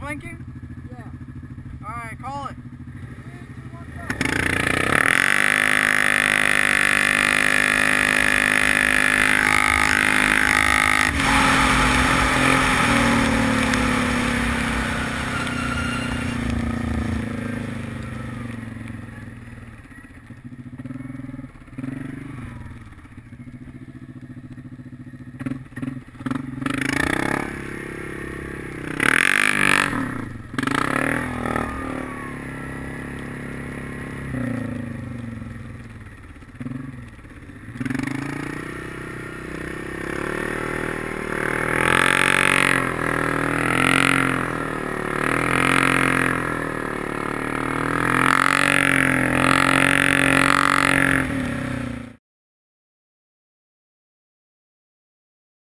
blanket?